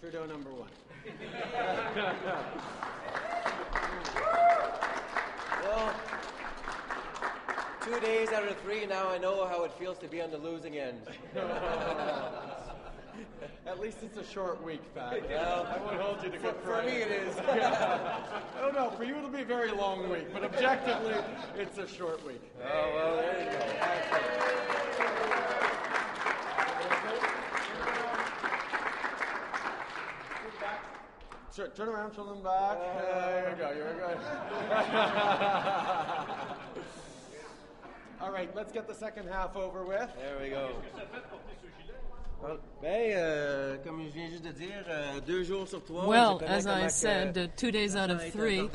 Trudeau number one. Well, two days out of three, now I know how it feels to be on the losing end. At least it's a short week, Pat. Well, I won't hold you to good for me it is. I don't know. For you, it'll be a very long week, but objectively, it's a short week. Oh, well, there you go. Turn, turn around, show them back. there you go. You're good. All right, let's get the second half over with. There we go. Well, ben, comme je viens juste de dire, deux jours sur trois. Well, je connais as I said, uh, two days out of ça a été three,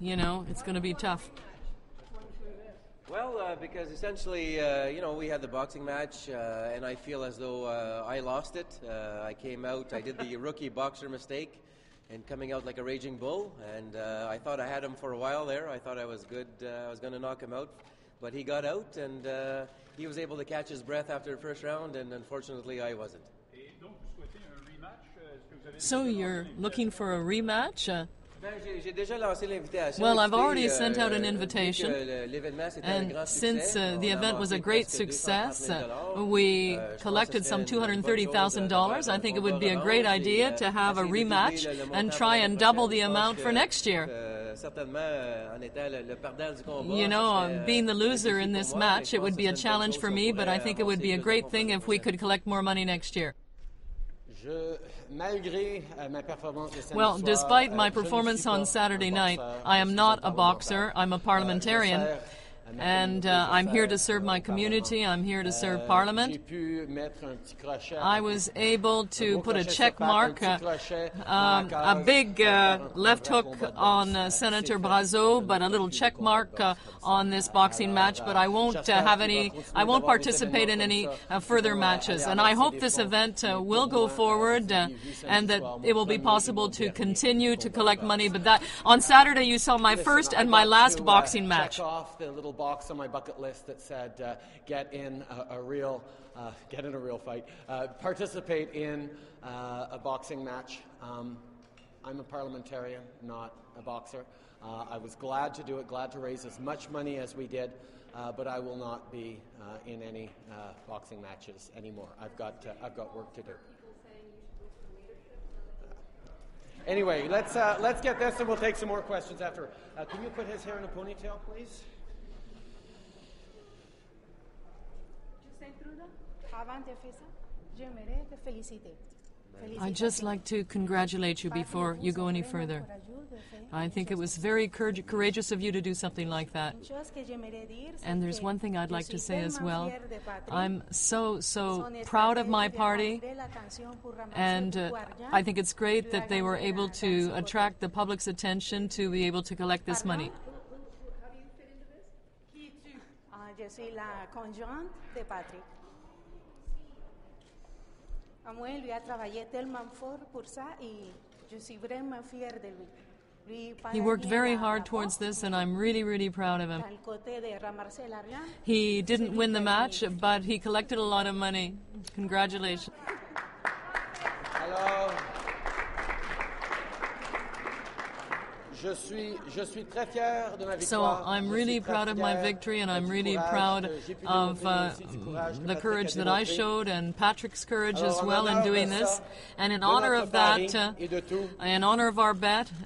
you know, it's going to be tough. Well, uh, because essentially, uh, you know, we had the boxing match, uh, and I feel as though uh, I lost it. Uh, I came out, I did the rookie boxer mistake, and coming out like a raging bull. And uh, I thought I had him for a while there. I thought I was good. Uh, I was going to knock him out, but he got out, and uh, he was able to catch his breath after the first round, and unfortunately, I wasn't. Et donc, vous souhaitez un rematch? euh, Est-ce que vous avez So you're looking for a rematch? Ben, j'ai- J'ai déjà lancé l'invitation. Well, I've already euh, sent out an invitation. c'était un And since uh, the event was a great success, uh, we Euh, collected some c'est une bonne chose de- $230,000. I think it would be a great idea to have a rematch and try and double the amount for next year. Euh, certainement, euh, en étant le, le perdant du combat, You know, being the euh, loser in this pour moi, mais match, it would be a c'est une bonne challenge for me, but I think it would be a great thing if we could collect more money next year. Je, malgré euh, ma performance de samedi Well, despite euh, my performance on Saturday night, I am not a boxer. I'm a Euh, parliamentarian. Sers à ma And uh, I'm here to serve my community. I'm here to serve Euh, Parliament. J'ai pu mettre un petit crochet. I was able to put a check mark, uh, petit crochet dans um, a big uh, left hook on uh, Senator. Brazeau, but a little check mark uh, boxe comme ça. on this boxing match, but I won't uh, have any, I won't participate in any uh, further matches. And I hope this event uh, will go forward euh, uh, samedi and that it will be possible to continue to collect money. But that on Saturday you saw my first and my last boxing match. Box on my bucket list that said, uh, "Get in a, a real, uh, get in a real fight, uh, participate in uh, a boxing match." Um, I'm a parliamentarian, not a boxer. Uh, I was glad to do it, glad to raise as much money as we did, but I will not be in any boxing matches anymore. I've got, I've got work to do. Anyway, let's, uh, let's get this and we'll take some more questions after. Uh, can you put his hair in a ponytail, please? Justin Trudeau, avant de faire ça, j'aimerais te féliciter. I'd just like to congratulate you before you go any further. I think it was very courage- courageous of you to do something like that. And there's one thing I'd like to say as well. I'm so, so proud of my party, and uh, I think it's great that they were able to attract the public's attention to be able to collect this money. Je suis la conjointe de Patrick. Moi, lui a travaillé tellement fort pour ça et je suis vraiment fière de lui. Lui He worked very hard towards this, and I'm really, really proud of him. dans le côté de ramasser l'argent. He didn't win the match, but he collected a lot of money. Congratulations. Alors, je suis, je suis très fier de ma So. I'm really proud of my victory, and I'm really proud que j'ai pu of uh, mais aussi du courage que the courage that I showed and Patrick's courage as well in doing this. And in honor of that, uh, et de tout, in honor of our bet,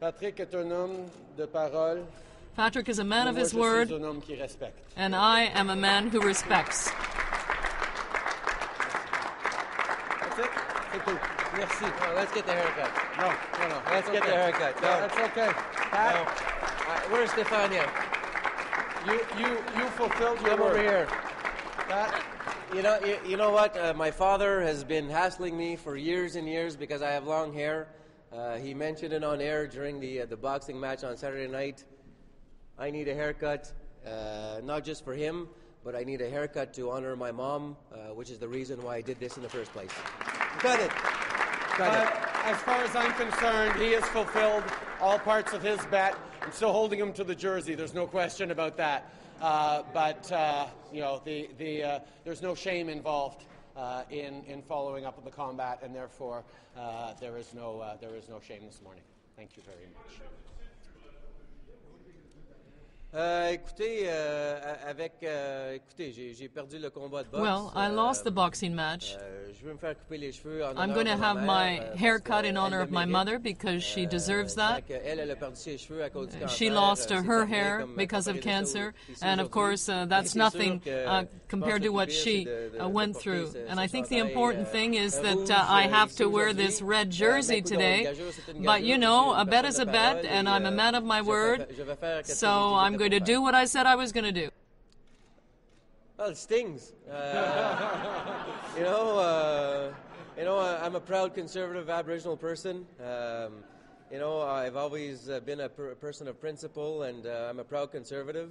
Patrick est un homme de parole. Patrick is a man of his word, suis un homme qui respecte. and I am a man who respects. That's it. C'est tout. Merci. Oh, let's get the haircut. No, no, no. Let's get the haircut. No, No. that's okay. No. Pat, Uh, where's Stefania? you, you, you fulfilled your Come word. over here. Pat, You know, you, you know what? Uh, my father has been hassling me for years and years because I have long hair. Uh, he mentioned it on air during the uh, the boxing match on Saturday night. I need a haircut, uh, not just for him, but I need a haircut to honor my mom, uh, which is the reason why I did this in the first place. Cut it. But as far as I'm concerned, he has fulfilled all parts of his bet. I'm still holding him to the jersey. There's no question about that. Uh, but uh, you know, the, the, uh, there's no shame involved uh, in, in following up on the combat, and therefore uh, there, is no, uh, there is no shame this morning. Thank you very much. Euh, écoutez, euh, avec, euh, écoutez, j'ai perdu le combat de boxe. Well, I lost the boxing match. Euh, je veux me faire couper les cheveux en I'm going to have my hair cut in honor of my mother because she deserves that. Elle, elle a perdu ses cheveux à cause du cancer. She lost her hair because of cancer, and of course, uh, that's nothing uh, compared to what she c'est de- de- uh, went through. And I think the important thing is that uh, I have to wear this red jersey today. donc, gageure, c'est une But you know, a bet is a bet, and I'm a man of my word. faire- je vais faire quelque chose So I'm j'étais going to do what I said I was going to do. Well, it stings. Uh, you know, uh, you know, I'm a proud conservative Aboriginal person. Um, you know, I've always uh, been a, per- person of principle, and uh, I'm a proud conservative.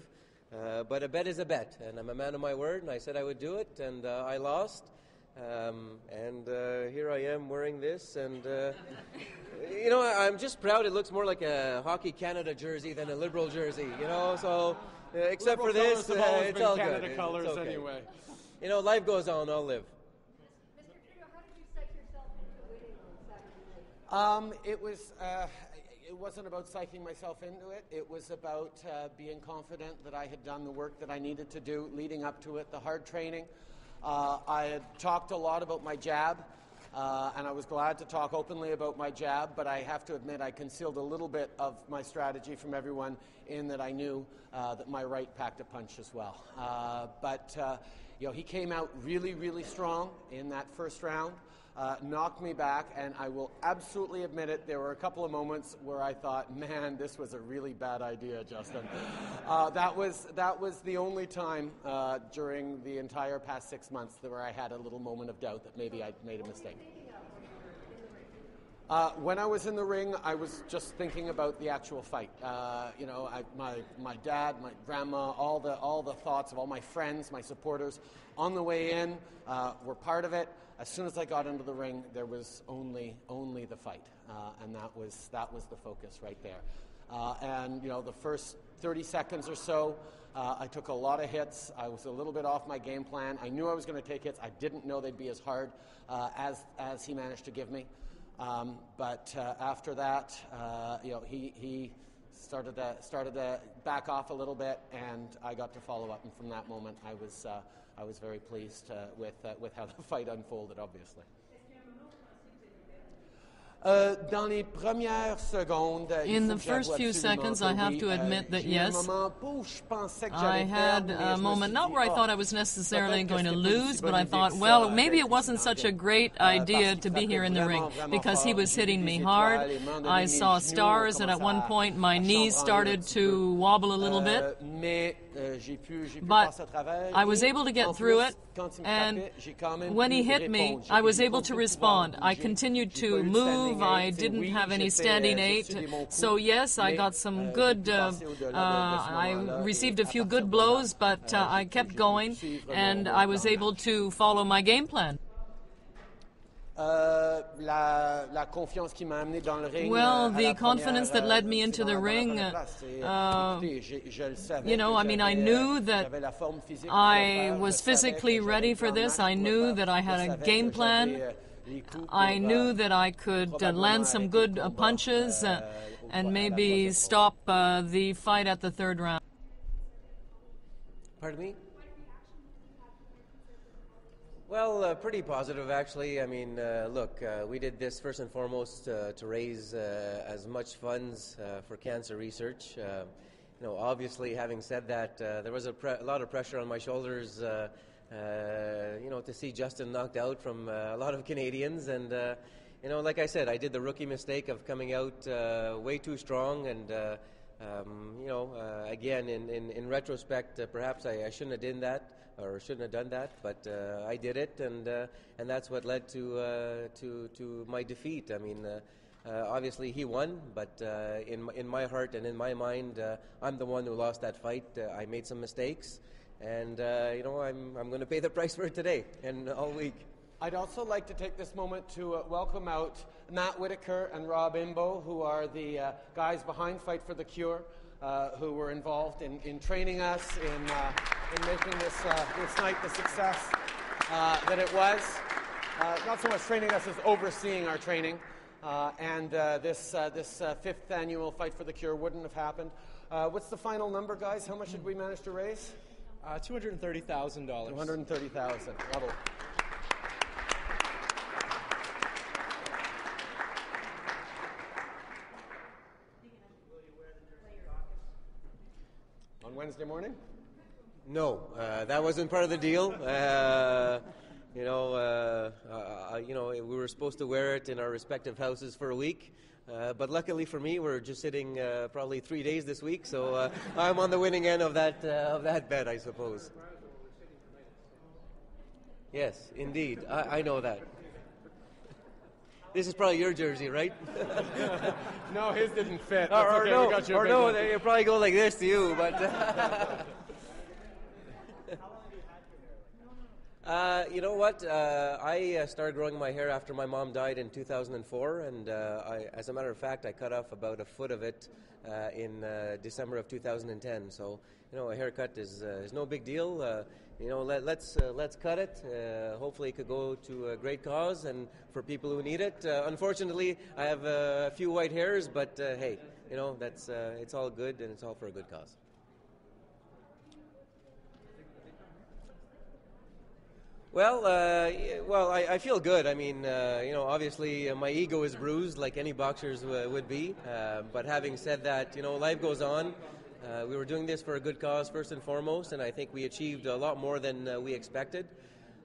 Uh, but a bet is a bet, and I'm a man of my word, and I said I would do it, and uh, I lost. Um, and uh, here I am wearing this, and uh, you know, I- I'm just proud. It looks more like a Hockey Canada jersey than a Liberal jersey, you know. So, uh, except for this, colours have uh, it's been all Canada good. It's colours okay. anyway. You know, life goes on. I'll live. Mr. Trudeau, how did you psych yourself into winning on Saturday night? Um, it was. Uh, it wasn't about psyching myself into it. It was about uh, being confident that I had done the work that I needed to do leading up to it, the hard training. Uh, I had talked a lot about my jab, uh, and I was glad to talk openly about my jab, but I have to admit I concealed a little bit of my strategy from everyone in that I knew uh, that my right packed a punch as well. Uh, but, uh, you know, he came out really, really strong in that first round uh, knocked me back, and I will absolutely admit it. There were a couple of moments where I thought, "Man, this was a really bad idea, Justin." uh, that was that was the only time uh, during the entire past six months where I had a little moment of doubt that maybe I made a mistake. Uh, when I was in the ring, I was just thinking about the actual fight. Uh, you know, I, my, my dad, my grandma, all the, all the thoughts of all my friends, my supporters on the way in uh, were part of it. As soon as I got into the ring, there was only, only the fight. Uh, and that was, that was the focus right there. Uh, and, you know, the first 30 seconds or so, uh, I took a lot of hits. I was a little bit off my game plan. I knew I was going to take hits. I didn't know they'd be as hard as, as he managed to give me. Um, but uh, after that, uh, you know, he, he started to, started to back off a little bit, and I got to follow up. And from that moment, I was, uh, I was very pleased uh, with, uh, with how the fight unfolded, obviously. Euh, in faut the first few seconds, I have to euh, admit that j'ai eu un yes, moment où je pensais que I had a moment, not where I oh, thought I was necessarily going to c'était pas une lose, but I thought, well, maybe it wasn't such a great Euh, idea to be here in the ring because he was hitting me hard. étoiles, et à un moment donné, I saw stars, and at one point my knees started to wobble a little Euh, bit. mais euh, j'ai pu, j'ai pu But passer à travers. I was able to get through it, quand il me and frappait, j'ai quand même when he hit me, I was able to respond. I continued to move. I didn't have any standing j'ai eight. suivi mon coup, So yes, I got some euh, good. Uh, passer au-delà de- de ce uh, I received a few good blows, but euh, uh, I kept going, and I was able to follow my game plan. La, la confiance qui m'a amené dans le ring. Well, euh, the confidence that led euh, me into the la- dans la ring, uh, écoutez, je- je le savais you know, I mean, I knew euh, that j'avais la forme physique pour I was physically ready for this. I knew that I had a game plan. I knew that I could uh, land some good uh, punches uh, and maybe stop uh, the fight at the third round. Pardon me? Well, uh, pretty positive, actually. I mean, uh, look, we did this first and foremost to raise as much funds for cancer research. You know, obviously, having said that, there was a, a lot of pressure on my shoulders. Uh, you know, to see Justin knocked out from uh, a lot of Canadians, and uh, you know, like I said, I did the rookie mistake of coming out uh, way too strong, and uh, um, you know, again, in, in, in retrospect, perhaps I, I shouldn't have done that or shouldn't have done that, but I did it, and and that's what led to to to my defeat. I mean. Obviously, he won, but in my- in my heart and in my mind, I'm the one who lost that fight. I made some mistakes, and uh, you know I'm I'm going to pay the price for it today and all week. I'd also like to take this moment to uh, welcome out Matt Whitaker and Rob Imbo, who are the uh, guys behind Fight for the Cure. uh, who were involved in, in training us, in, uh, in making this, uh, this night the success that it was. Not so much training us as overseeing our training. And this, this fifth annual Fight for the Cure wouldn't have happened. What's the final number, guys? How much did we manage to raise? Uh, $230,000. 230,000. Bravo. On Wednesday morning? No, uh, that wasn't part of the deal. Uh, you know, uh, uh, you know, we were supposed to wear it in our respective houses for a week. Uh, but luckily for me, we're just sitting uh, probably three days this week, so uh, I'm on the winning end of that uh, of that bet, I suppose. Yes, indeed, I, I know that. This is probably your jersey, right? No, his didn't fit. or or okay, no, or no, they probably go like this to you, but. Uh, you know what? Uh, I uh, started growing my hair after my mom died in 2004, and uh, I, as a matter of fact, I cut off about a foot of it uh, in uh, December of 2010. So, you know, a haircut is uh, is no big deal. You know, let, let's uh, let's cut it. Hopefully, it could go to a great cause and for people who need it. Unfortunately, I have a few white hairs, but hey, you know, that's it's all good and it's all for a good cause. Well, uh, well, I, I feel good. I mean, uh, you know, obviously uh, my ego is bruised, like any boxer's w- would be. Uh, but having said that, you know, life goes on. Uh, we were doing this for a good cause first and foremost, and I think we achieved a lot more than uh, we expected.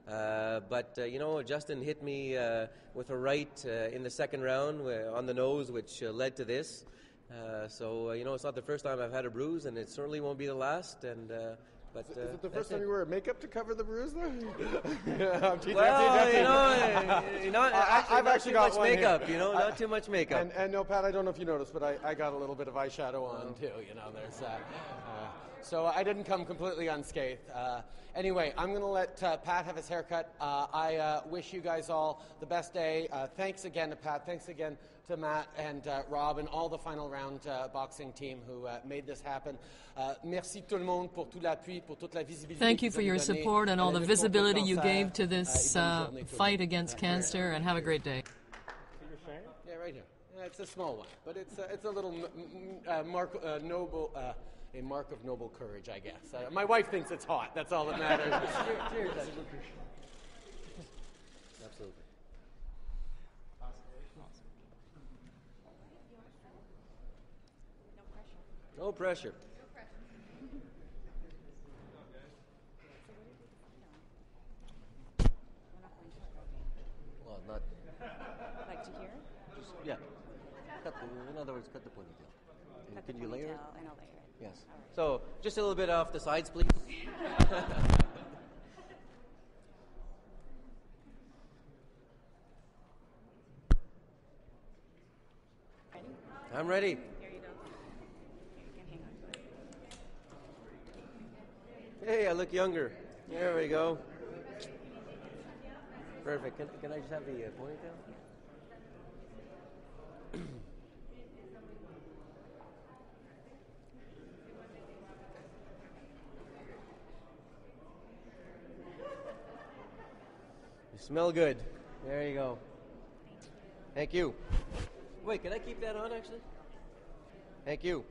Uh, but uh, you know, Justin hit me uh, with a right uh, in the second round uh, on the nose, which uh, led to this. Uh, so uh, you know, it's not the first time I've had a bruise, and it certainly won't be the last. And uh, but uh, Is it the first time it. you wear makeup to cover the bruise, though? I'm Well, you know, uh, I- I- actually, I've actually too got much one here. makeup. You know, not too much makeup. And, and no, Pat, I don't know if you noticed, but I, I got a little bit of eyeshadow on too. You know, there's that. Uh, so I didn't come completely unscathed. Uh, anyway, I'm going to let uh, Pat have his haircut. Uh, I uh, wish you guys all the best day. Uh, thanks again to Pat. Thanks again to Matt and uh, Rob and all the final round uh, boxing team who uh, made this happen. Uh, merci tout le monde pour tout l'appui, pour toute la visibilité. Thank you for your support and all the lutte contre le visibility you gave to Uh, this uh, journée tout le fight against cancer, and have a great day. Yeah, right here. Yeah, it's a small one, but it's a, it's a little n- n- uh, mark, uh, noble, uh, a mark of noble courage, I guess. Uh, my wife thinks it's hot. That's all that matters. Absolutely. No pressure. No pressure. Well, not Like to hear? just yeah. Cut the, in other words, cut the ponytail. And Cut can the you layer it? And I'll layer it. Yes. So just a little bit off the sides, please. I'm ready. Here you go. Here, you can hang on. Hey, I look younger. There we go. Perfect. Can, can I just have the uh, ponytail? you smell good. There you go. Thank you. Wait, can I keep that on actually? Thank you.